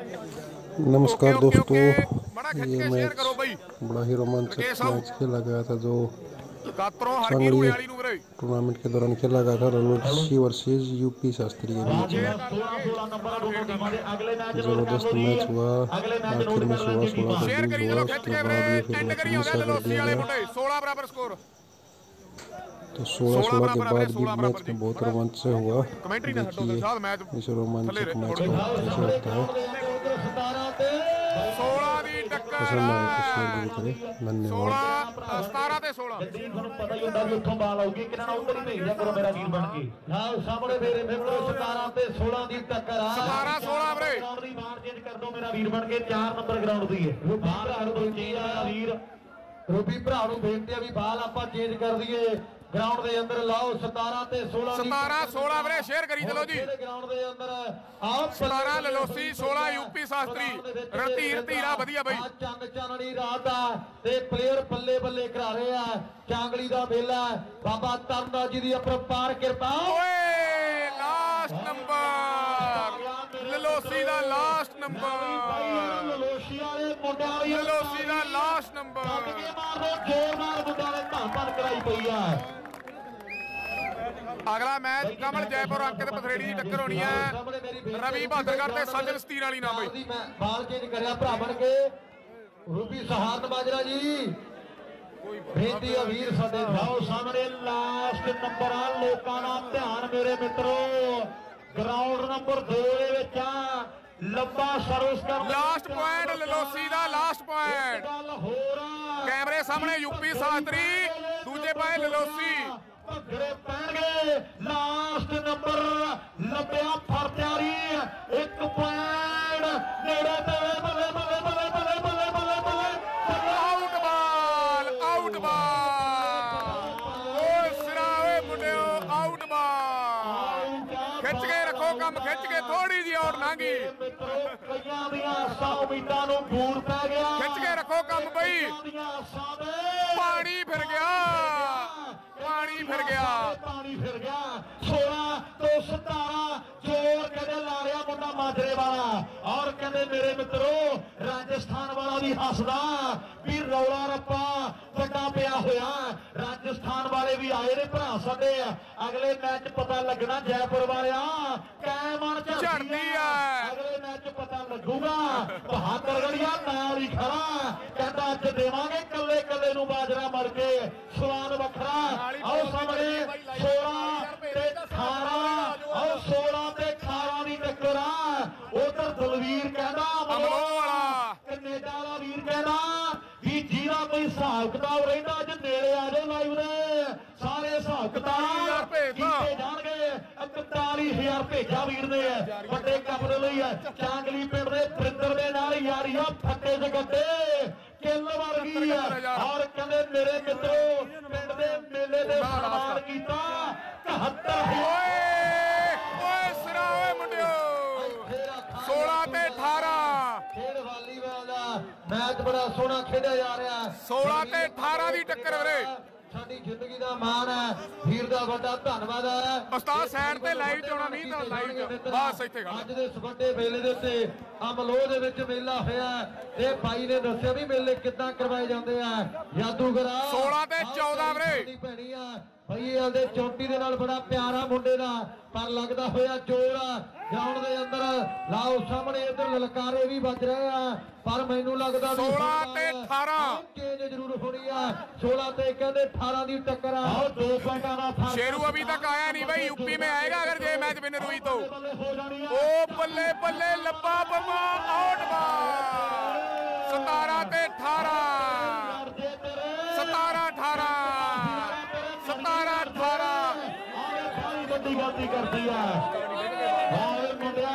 नमस्कार दोस्तों। ये मैच बड़ा ही रोमांचक मैच खेला गया था जो टूर्नामेंट के दौरान खेला गया था। रणवीर सिंह वर्सेज यूपी शास्त्री के बीच में ज़बरदस्त मैच हुआ। आखिर में सोलह सोलह का जीत हुआ। उसके बाद ये फिर मैच कर दिया गया तो सोलह सोलह के बाद भी मैच में बहुत रोमांचक हुआ। देखिए इस रोमांचक मैच का कैसे होता है। ਮੁਸਲਮਾਨ ਕਸ਼ਮੀਰ ਗੁਰੂ ਕਰੇ ਧੰਨਵਾਦ 17 ਤੇ 16 ਜਦੀਨ ਤੁਹਾਨੂੰ ਪਤਾ ਹੀ ਹੁੰਦਾ ਵੀ ਉੱਥੋਂ ਬਾਲ ਆਉਗੀ ਕਿਨਾਂ ਨਾਲ ਉੱਧਰ ਹੀ ਭੇਜਿਆ ਕਰੋ ਮੇਰਾ ਵੀਰ ਬਣ ਕੇ। ਹਾਂ ਸਾਹਮਣੇ ਮੇਰੇ ਮੇਰੇ 17 ਤੇ 16 ਦੀ ਟੱਕਰ ਆ। 17 16 ਵੀਰੇ। ਗਰਾਊਂਡ ਦੀ ਬਾਹਰ ਚੇਂਜ ਕਰ ਦੋ ਮੇਰਾ ਵੀਰ ਬਣ ਕੇ 4 ਨੰਬਰ ਗਰਾਊਂਡ ਦੀ ਹੈ। ਬਾਹਰ ਹਰ ਕੋਈ ਚੇਂਜ ਆ ਵੀਰ। ਰੂਪੀ ਭਰਾ ਨੂੰ ਬੇਨਤੀ ਆ ਵੀ ਬਾਲ ਆਪਾਂ ਚੇਂਜ ਕਰ ਦਈਏ। ਗਰਾਊਂਡ ਦੇ ਅੰਦਰ ਲਾਓ 17 ਤੇ 16 ਦੀ 17 16 ਵੀਰੇ ਸ਼ੇਅਰ ਕਰੀ ਚਲੋ ਜੀ। ਗਰਾਊਂਡ ਦੇ ਅੰਦਰ ਆਓ 17 ਲਲੋਸੀ 16 ਯੂਪੀ ਸ਼ਾਸਤਰੀ। ਰਣਧੀਰ ਧੀਰਾ ਵਧੀਆ ਬਈ। ਚੰਨ ਚਾਨਣੀ ਰਾਤ ਆ ਤੇ ਪਲੇਅਰ ਬੱਲੇ ਬੱਲੇ ਕਰਾ ਰਹੇ ਆ। ਚਾਂਗਲੀ ਦਾ ਹੈ। ਬਾਬਾ ਤਰਨਦਾ ਜੀ ਦੀ ਅਪਰਪਾਰ ਕਿਰਪਾ। ਓਏ ਲਾਸਟ ਨੰਬਰ ਲਲੋਸੀ ਦਾ ਲਾਸਟ ਨੰਬਰ ਲਲੋਸ਼ੀ ਵਾਲੇ ਮੁੰਡਿਆਂ ਵਾਲੀ ਲਲੋਸੀ ਦਾ ਲਾਸਟ ਨੰਬਰ ਮਾਰੋ ਜ਼ੋਰ ਨਾਲ ਮੁੰਡਿਆਂ ਨੇ ਧੰਨ ਧੰਨ ਕਰਾਈ ਪਈ ਆ। ਅਗਲਾ ਮੈਚ ਕਮਲ ਜੈਪੁਰ ਅੰਕਿਤ ਪਥਰੇੜੀ ਦੀ ਟੱਕਰ ਹੋਣੀ ਹੈ। ਰਵੀ ਬਹਾਦਰਗੜ੍ਹ ਤੇ ਸੰਜਨ ਸਤੀਰ ਵਾਲੀ ਨਾ ਬਈ ਬਾਲ ਚੇਂਜ ਕਰਿਆ ਭਰਾ ਬਣ ਕੇ। ਰੂਬੀ ਸਹਾਰਨ ਬਾਜਰਾ ਜੀ। ਆ ਵੀਰ ਸਾਡੇ ਜਾਓ ਸਾਹਮਣੇ ਲਾਸਟ ਨੰਬਰ ਆ। ਲੋਕਾਂ ਦਾ ਧਿਆਨ ਮੇਰੇ ਮਿੱਤਰੋ ਗਰਾਊਂਡ ਨੰਬਰ 2 ਦੇ ਵਿੱਚ ਆ। ਲੰਬਾ ਸਰਵਿਸ ਕਰ ਲਾਸਟ ਪੁਆਇੰਟ ਲਲੋਸੀ ਦਾ ਲਾਸਟ ਪੁਆਇੰਟ ਗੱਲ ਹੋਰ ਕੈਮਰੇ ਸਾਹਮਣੇ ਯੂਪੀ ਸ਼ਾਸਤਰੀ ਪਾਏ ਲਲੋਸੀ ਭੱਗੜੇ ਪੈਣਗੇ। ਲਾਸਟ ਨੰਬਰ ਲੱਭਿਆ ਫਰਤਿਆਰੀ। ਇੱਕ ਪੁਆਇੰਟ ਨੇੜੇ ਤੇ ਬੱਲੇ ਬੱਲੇ ਬੱਲੇ ਬੱਲੇ ਬੱਲੇ ਬੱਲੇ ਬੱਲੇ। ਆਊਟ ਬਾਲ ਆਊਟ ਬਾਲ ਓਏ ਸਿਰਾ ਓਏ ਮੁੰਡਿਓ ਆਊਟ ਬਾਲ ਖਿੱਚ ਕੇ ਰੱਖੋ ਕੰਮ ਖਿੱਚ ਕੇ ਥੋੜੀ ਜੀ ਔਰ ਲਾਂਗੀ ਖਿੱਚ ਕੇ ਰੱਖੋ ਕੰਮ ਬਈ। ਪਾਣੀ ਫਿਰ ਗਿਆ। ਫਿਰ ਗਿਆ। ਪਾਣੀ ਫਿਰ ਗਿਆ। 16 ਤੋਂ 17 ਜੋਰ ਕਹਿੰਦੇ ਲਾ ਰਿਹਾ ਮੁੰਡਾ ਮਾਜਰੇ ਵਾਲਾ ਔਰ ਕਹਿੰਦੇ, ਮੇਰੇ ਮਿੱਤਰੋ, ਰਾਜਸਥਾਨ ਵਾਲਾ ਵੀ ਹੱਸਦਾ। ਵੀ ਰੌਲਾ ਰੱਪਾ ਵੱਡਾ ਪਿਆ ਹੋਇਆ। ਰਾਜਸਥਾਨ ਵਾਲੇ ਵੀ ਆਏ ਨੇ ਭਰਾ ਸਾਡੇ। ਅਗਲੇ ਮੈਚ ਪਤਾ ਲੱਗਣਾ ਜੈਪੁਰ ਵਾਲਿਆ। ਕੈ ਮਨ ਝੜਦੀ ਆ। ਅਗਲੇ ਮੈਚ ਪਤਾ ਲੱਗੂਗਾ। ਬਹਾਦਰਗੜੀਆ ਨਾਲ ਹੀ ਖੜਾ। ਕਹਿੰਦਾ ਅੱਜ ਦੇਵਾਂਗੇ ਕੱਲੇ ਕੱਲੇ ਨੂੰ ਬਾਜਰਾ ਮਰ ਕੇ। ਸਵਾਦ ਵੱਖਰਾ। ਆਓ ਸਾਹਮਣੇ ਹਿਸਾਬ ਕਿਤਾਬ ਰਹਿੰਦਾ ਅੱਜ ਨੇੜੇ ਆ ਜਾਓ ਲਾਈਵ ਦੇ। ਸਾਰੇ ਹਿਸਾਬ ਕਿਤਾਬ। ਕੀਤੇ ਜਾਣਗੇ। 41000 ਭੇਜਾ ਵੀਰ ਨੇ। ਵੱਡੇ ਕੱਪ ਦੇ ਲਈ ਹੈ। ਚਾਂਗਲੀ ਪਿੰਡ ਦੇ ਪ੍ਰਿੰਦਰ ਦੇ ਨਾਲ ਯਾਰੀ ਆ ਫੱਟੇ ਜਗੱਡੇ ਕਿੱਲ ਵਰਗੀ ਆ। ਔਰ ਕਹਿੰਦੇ ਮੇਰੇ ਮਿੱਤਰੋ ਪਿੰਡ ਦੇ ਮੇਲੇ ਦੇ ਸਨਮਾਨ ਕੀਤਾ। 71000 ਮੈਚ ਬੜਾ ਸੋਹਣਾ ਖੇਡਿਆ ਜਾ ਰਿਹਾ ਹੈ। 16 ਤੇ 18 ਦੀ ਟੱਕਰ ਵੀਰੇ। ਸਾਡੀ ਜ਼ਿੰਦਗੀ ਦਾ ਮਾਣ ਹੈ। ਵੀਰ ਦਾ ਵੱਡਾ ਧੰਨਵਾਦ ਹੈ। ਉਸਤਾਦ ਸਾਈਡ ਤੇ ਲਾਈਵ ਚ ਆਉਣਾ ਨਹੀਂ ਤਾਂ ਲਾਈਵ ਚ ਬਸ ਇੱਥੇ ਖੜਾ ਅੱਜ ਦੇ ਇਸ ਵੱਡੇ ਮੇਲੇ ਦੇ ਉੱਤੇ ਅਮਲੋਹ ਦੇ ਵਿੱਚ ਮੇਲਾ ਹੋਇਆ ਤੇ ਬਾਈ ਨੇ ਦੱਸਿਆ ਵੀ ਮੇਲੇ ਕਿੱਦਾਂ ਕਰਵਾਏ ਜਾਂਦੇ ਆ। ਜਾਦੂਗਰਾ 16 ਤੇ 14 ਵੀਰੇ। ਭੈਣੀ ਆ। ਪਈਆਲ ਦੇ ਚੌਂਟੀ ਦੇ ਨਾਲ ਬੜਾ ਪਿਆਰਾ ਮੁੰਡੇ ਦਾ ਪਰ ਲੱਗਦਾ ਹੋਇਆ ਜੋਰ ਆ। ਜਾਉਣ ਦੇ ਅੰਦਰ ਲਾਓ ਸਾਹਮਣੇ ਇਧਰ ਲਲਕਾਰੇ ਵੀ ਵੱਜ ਰਹੇ ਆ। ਪਰ ਮੈਨੂੰ ਲੱਗਦਾ 16 ਤੇ 18 ਚੇਂਜ ਜ਼ਰੂਰ ਹੋਣੀ ਆ। 16 ਤੇ ਕਹਿੰਦੇ 18 ਦੀ ਟੱਕਰ ਆ। ਆਓ ਦੋ ਪੁਆਇੰਟਾਂ ਦਾ ਫ਼ਰਕ ਸ਼ੇਰੂ ਅਭੀ ਤੱਕ ਆਇਆ ਨਹੀਂ ਬਈ ਯੂਪੀ ਮੈਂ ਆਏਗਾ ਅਗਰ ਜੇ ਮੈਚ ਵਿਨਰ ਹੋਈ ਤਾਂ। ਉਹ ਬੱਲੇ ਬੱਲੇ ਲੱਭਾ ਬਮਾ ਆਊਟ ਬਾਲ 17 ਤੇ 18 ਵੱਡੀ ਗਲਤੀ ਕਰਦੀ ਆ। ਹਾਏ ਮੁੰਡਿਆ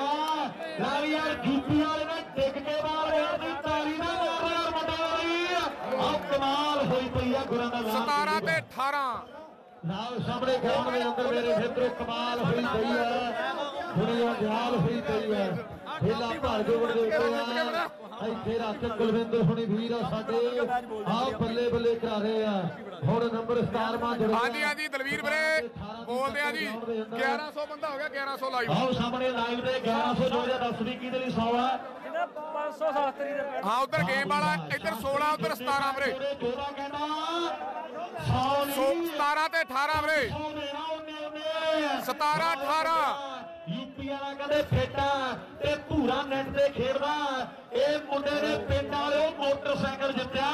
ਲੈ ਵੀ ਯਾਰ ਜੂਪੀ ਵਾਲੇ ਨੇ ਟਿਕ ਕੇ ਬਾਲ ਦੀ ਤਾਲੀ ਨਾ ਮਾਰ ਯਾਰ ਮੁੰਡਿਆ ਵਾਲੀ। ਆ ਕਮਾਲ ਹੋਈ ਪਈ ਆ ਗੁਰਾਂ ਦਾ ਨਾਮ 17 ਤੇ 18 ਨਾਲ ਸਾਹਮਣੇ ਗਰਾਊਂਡ ਦੇ ਅੰਦਰ ਮੇਰੇ ਮਿੱਤਰੋ ਕਮਾਲ ਹੋਈ ਪਈ ਹੈ ਦੁਨੀਆ ਜਹਾਲ ਹੋਈ ਪਈ ਹੈ ਢੇਲਾ ਭਰ ਜੋੜ ਦੇ ਉੱਤੇ ਆ ਇੱਥੇ ਰੱਖ ਕੁਲਵਿੰਦਰ ਹੁਣੀ ਵੀਰ ਆ ਸਾਡੇ। ਆਹ ਬੱਲੇ ਬੱਲੇ ਕਰਾ ਰਹੇ ਆ। ਹੁਣ ਨੰਬਰ 17 ਮਾ ਜੁੜ ਹਾਂਜੀ ਹਾਂਜੀ ਦਲਵੀਰ ਵੀਰੇ ਬੋਲਦੇ ਆ ਜੀ। 1100 ਬੰਦਾ ਹੋ ਗਿਆ 1100 ਲਾਈਵ ਆਓ ਸਾਹਮਣੇ ਲਾਈਵ ਤੇ 1100 ਜੋ ਜਾਂ ਦੱਸ ਵੀ ਕਿਹਦੇ ਲਈ 100 ਆ? ਕਹਿੰਦਾ 570 ਦੇ ਪੈਣ ਹਾਂ ਉਧਰ ਗੇਮ ਵਾਲਾ ਇੱਧਰ 16 ਉਧਰ 17 ਵੀਰੇ। ਉਹਦੇ ਜੋੜਾ ਕਹਿੰਦਾ 100 ਸੋ ਨਹੀਂ। 17 ਤੇ 18 ਵੀਰੇ। 100 ਦੇਣਾ ਉਹਨੇ ਉਹਨੇ। 17 18 ਯੂਪੀ ਵਾਲਾ ਕਹਿੰਦੇ ਫੇਟਾ ਤੇ ਨੈਟ ਤੇ ਖੇਡਦਾ ਇਹ ਮੁੰਡੇ ਨੇ ਪਿੰਡ ਵਾਲਿਓ ਮੋਟਰਸਾਈਕਲ ਜਿੱਤਿਆ।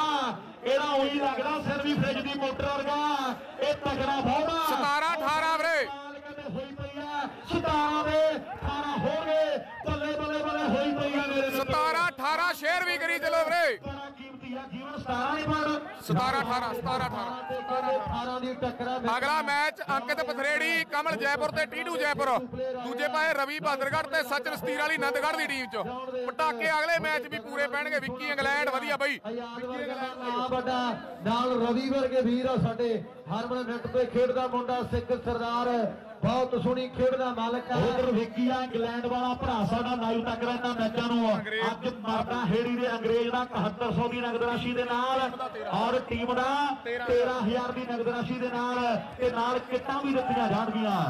ਇਹਦਾ ਉਹੀ ਲੱਗਦਾ ਸਿਰ ਵੀ ਫ੍ਰਿਜ ਦੀ ਮੋਟਰ ਵਰਗਾ। ਇਹ ਤਗੜਾ ਬਹੁਤਾ 17 18 ਵੀਰੇ। ਹੋਈ ਪਈ ਆ। 17 ਦੇ 18 ਹੋ ਗਏ ਬੱਲੇ ਬੱਲੇ ਬੱਲੇ ਹੋਈ ਪਈ ਆ ਮੇਰੇ ਨਾਲ 17 18 ਸ਼ੇਅਰ ਵੀ ਕਰੀ ਚਲੋ ਵੀਰੇ। ਬੜਾ ਕੀਮਤੀ ਆ ਜੀਵਨ 17 ਨਹੀਂ ਪਰ 17 18 17 18 ਤੇ ਕਹਿੰਦੇ 18 ਦੀ ਟੱਕਰਾ ਅਗਲਾ ਮੈਚ ਅੰਕਿਤ ਪਥਰੇੜੀ ਕਮਲ ਜੈਪੁਰ ਤੇ ਟੀਟੂ ਜੈਪੁਰ। ਦੂਜੇ ਪਾਸੇ ਰਵੀ ਬਹਾਦਰਗੜ੍ਹ ਤੇ ਸਚਨ ਸਤੀਰ ਵਾਲੀ ਨੰਦਗੜ੍ਹ ਦੀ ਟੀਮ ਚ। ਪਟਾਕੇ ਅਗਲੇ ਮੈਚ ਵੀ ਪੂਰੇ ਪੈਣਗੇ। ਵਿੱਕੀ ਇੰਗਲੈਂਡ ਵਧੀਆ ਬਈ। ਵੱਡਾ। ਨਾਲ ਰਵੀ ਵਰਗੇ ਵੀਰ ਆ ਸਾਡੇ। ਹਰਮਨ ਨੱਟ ਤੇ ਖੇਡਦਾ ਮੁੰਡਾ ਸਿੱਖ ਸਰਦਾਰ ਬਹੁਤ ਸੋਹਣੀ ਖੇਡ ਦਾ ਮਾਲਕ ਆ। ਉਧਰ ਵਿੱਕੀ ਆ ਇੰਗਲੈਂਡ ਵਾਲਾ ਭਰਾ ਸਾਡਾ ਨਾਇਲ ਤੱਕ ਇਹਨਾਂ ਮੈਚਾਂ ਨੂੰ। ਅੱਜ ਮਰਦਾ ਹੇੜੀ ਦੇ ਅੰਗਰੇਜ਼ ਦਾ 7100 ਦੀ ਨਗਦ ਰਾਸ਼ੀ ਦੇ ਨਾਲ। ਔਰ ਟੀਮ ਦਾ 13000 ਦੀ ਨਗਦ ਰਾਸ਼ੀ ਦੇ ਨਾਲ। ਤੇ ਨਾਲ ਕਿੱਟਾਂ ਵੀ ਦਿੱਤੀਆਂ ਜਾਣਗੀਆਂ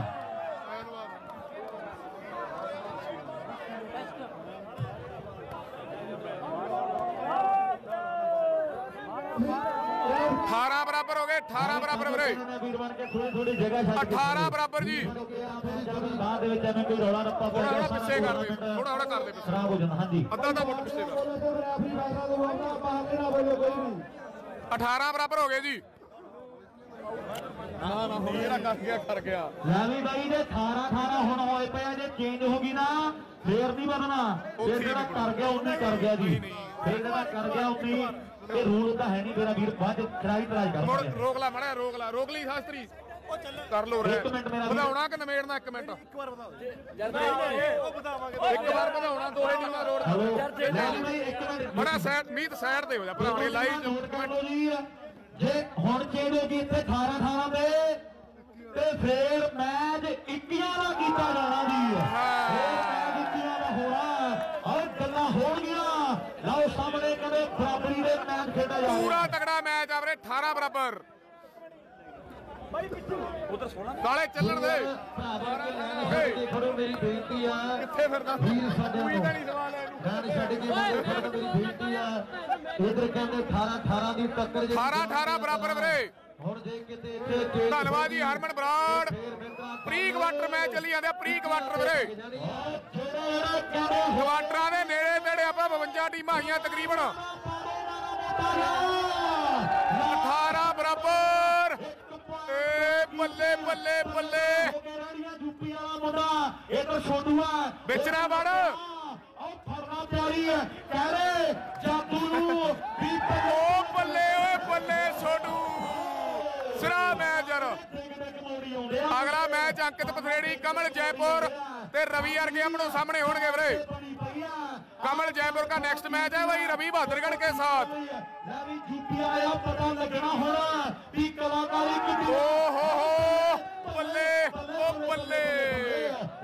ਅਠਾਰਾਂ ਬਰਾਬਰ ਹੋ ਗਏ 18 ਬਰਾਬਰ ਵੀਰੇ। ਵੀਰ ਬਣ ਕੇ ਥੋੜੀ ਥੋੜੀ ਜਗ੍ਹਾ ਛੱਡ ਕੇ 18 ਬਰਾਬਰ ਜੀ। ਬਾਅਦ ਦੇ ਵਿੱਚ ਐਵੇਂ ਕੋਈ ਰੌਲਾ ਰੱਪਾ ਪੈ ਥੋੜਾ ਗਿਆ ਥੋੜਾ ਪਿੱਛੇ ਕਰ ਦੇ ਥੋੜਾ ਥੋੜਾ ਕਰ ਦੇ ਪਿੱਛੇ। ਖਰਾਬ ਹੋ ਜਾਂਦਾ ਹਾਂਜੀ। ਅੱਧਾ ਤਾਂ ਫੁੱਟ ਪਿੱਛੇ ਕਰ। 18 ਬਰਾਬਰ ਹੋ ਗਏ ਜੀ। ਨਾ ਨਾ ਹੁਣ ਜਿਹੜਾ ਕਰ ਗਿਆ ਕਰ ਗਿਆ। ਰਵੀ ਬਾਈ ਦੇ 18 18 ਹੁਣ ਹੋਏ ਪਏ ਆ ਜੇ ਚੇਂਜ ਹੋ ਗਈ ਨਾ ਫੇਰ ਨਹੀਂ ਵਧਣਾ ਜੇ ਜਿਹੜਾ ਕਰ ਗਿਆ ਉਹਨੇ ਕਰ ਗਿਆ ਜੀ। ਫੇਰ ਜਿਹੜਾ ਕਰ ਗਿਆ ਉਹਨੇ ਇਹ ਰੂਲ ਤਾਂ ਹੈ ਨਹੀਂ ਮੇਰਾ ਵੀਰ ਬਾਅਦ ਟਰਾਈ ਮੁੜ ਕਰ ਰੋਕ ਲੈ ਮੜਾ ਰੋਕ ਲੈ ਰੋਕ ਲਈ ਸ਼ਾਸਤਰੀ। ਕਰ ਲੋ ਰੇ ਇੱਕ ਮਿੰਟ ਮੇਰਾ ਵੀਰ। ਵਧਾਉਣਾ ਕਿ ਨਵੇੜਨਾ ਇੱਕ ਮਿੰਟ। ਇੱਕ ਵਾਰ ਵਧਾਉਣਾ ਦੋਹੇ ਟੀਮਾਂ ਰੋਡ ਹਲੋ ਰਵੀ ਬਾਈ ਇੱਕ ਮਿੰਟ। ਬੜਾ ਸਾਈਡ ਮੀਤ ਸਾਈਡ ਤੇ ਹੋ ਜਾ ਭਰਾਵਾਂ ਲਾਈਵ ਨੋਟ ਕਰ ਲਓ ਜੀ। ਜੇ ਹੁਣ ਚੇਂਜ ਹੋ ਗਈ ਇੱਥੇ 18 18 ਦੇ ਤੇ ਫੇਰ ਮੈਚ 21 ਦਾ ਕੀਤਾ ਜਾਣਾ ਮੈਚ 21 ਦਾ ਹੋਣਾ ਔਰ ਗੱਲਾਂ ਹੋਣਗੀਆਂ ਲਓ ਸਾਹਮਣੇ ਕਦੇ ਬਰਾਬਰੀ ਦੇ ਮੈਚ ਖੇਡਿਆ ਜਾਊਗਾ ਪੂਰਾ ਤਗੜਾ ਮੈਚ ਆ ਵੀਰੇ 18 ਬਰਾਬਰ। ਉਧਰ ਸੋਣਾ ਕਾਲੇ ਚੱਲਣ ਦੇ। ਖੜੋ ਮੇਰੀ ਬੇਨਤੀ ਆ। ਕਿੱਥੇ ਫਿਰਦਾ? ਵੀਰ ਸਾਡੇ ਕੋਈ ਨੂੰ ਤਾਂ ਨਹੀਂ ਸਵਾਲ ਹੈ ਇਹਨੂੰ ਲੈਣ ਛੱਡ ਕੇ ਮੇਰੇ ਬੇਨਤੀ ਆ। ਇਧਰ ਕਹਿੰਦੇ 18 18 ਦੀ ਟੱਕਰ ਜੇ 18 18 ਬਰਾਬਰ ਵੀਰੇ। ਧੰਨਵਾਦ ਜੀ Harman Brar. Pre quarter match ਚੱਲੀ ਜਾਂਦੇ ਪ੍ਰੀ ਕੁਆਟਰ ਵੀਰੇ। ਕੁਆਟਰਾਂ ਦੇ ਨੇੜੇ ਤੇੜੇ ਆਪਾਂ 52 ਟੀਮਾਂ ਆਈਆਂ ਤਕਰੀਬਨ। 18 ਬਰਾਬਰ। ਏ ਬੱਲੇ ਬੱਲੇ ਬੱਲੇ। ਯੂਪੀ ਵਾਲਾ ਮੁੰਡਾ ਇਹ ਤਾਂ ਛੋਟੂਆ ਵਿੱਚ ਨਾ ਵੜ ਉਹ ਫੜਨਾ ਪਿਆਰੀ ਹੈ ਕਹਿ ਮੈਚ ਅੰਕਿਤ ਪਥਰੇੜੀ ਕਮਲ ਜੈਪੁਰ ਤੇ ਰਵੀ ਅਰਗੇ ਆਪਣੋ ਸਾਹਮਣੇ ਹੋਣਗੇ ਵੀਰੇ ਬਣੀ ਪਈ ਆ कमल जयपुर का नेक्स्ट मैच है वही रवि बहादुरगढ़ के साथ ਲੈ ਵੀ ਯੂਪੀ ਆਇਆ ਪਤਾ ਲੱਗਣਾ ਹੋਣਾ ਵੀ ਕਲਾਕਾਰੀ ਕਿੰਨੀ ओ हो हो ਬੱਲੇ ਓ ਬੱਲੇ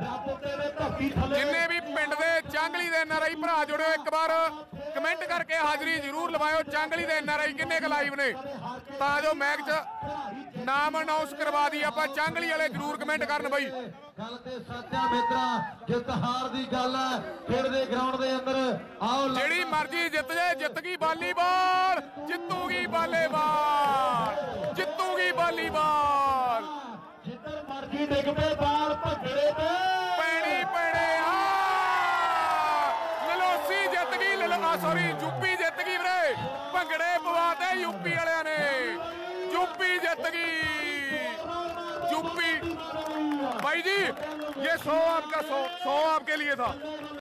ਰੱਬ ਤੇਰੇ ਧਰਤੀ ਥੱਲੇ ਜਿੰਨੇ ਵੀ ਪਿੰਡ ਦੇ ਚਾਂਗਲੀ ਦੇ ਐਨਆਰਆਈ ਭਰਾ ਜੁੜਿਓ ਇੱਕ ਵਾਰ ਕਮੈਂਟ ਕਰਕੇ ਹਾਜ਼ਰੀ ਜ਼ਰੂਰ ਲਵਾਇਓ ਚਾਂਗਲੀ ਦੇ ਐਨਆਰਆਈ ਕਿੰਨੇ ਕੁ ਲਾਈਵ ਨੇ ਤਾਂ ਜੋ ਮੈਚ 'ਚ ਨਾਮ ਅਨਾਉਂਸ ਕਰਵਾ ਦੀ ਆਪਾਂ ਚਾਂਗਲੀ ਵਾਲੇ ਜ਼ਰੂਰ ਕਮੈਂਟ ਕਰਨ ਬਈ। ਗੱਲ ਤੇ ਸੱਚਾ ਮਿੱਤਰਾ ਜਿੱਤ ਹਾਰ ਦੀ ਗੱਲ ਹੈ ਖੇਡ ਦੇ ਗਰਾਊਂਡ ਦੇ ਅੰਦਰ ਆਓ ਜਿਹੜੀ ਮਰਜ਼ੀ ਜਿੱਤ ਜੇ ਜਿੱਤ ਗਈ ਵਾਲੀਬਾਲ ਜਿੱਤੂਗੀ ਵਾਲੀਬਾਲ ਜਿੱਤੂਗੀ ਵਾਲੀਬਾਲ। ਜਿੱਧਰ ਮਰਜ਼ੀ ਡਿੱਗ ਪਏ ਬਾਲ ਭੱਜੜੇ ਤੇ। ਪੈਣੀ ਪੈਣੇ ਆ। ਲਲੋਸੀ ਜਿੱਤ ਗਈ ਲਲਾ ਸੌਰੀ ਯੂਪੀ ਜਿੱਤ ਗਈ ਵੀਰੇ। ਭੰਗੜੇ ਪਵਾਤੇ ਯੂਪੀ ਵਾਲਿਆਂ भाई जी ये सौ आपका सौ सौ आपके लिए था